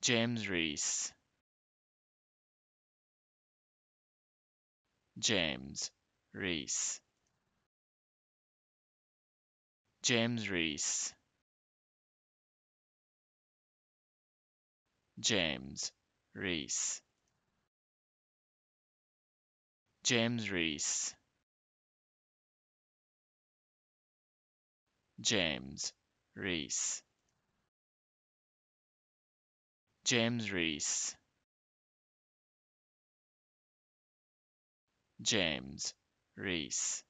James Reese. James Reese. James Reese. James Reese. James Reese. James Reese James Reese. James Reese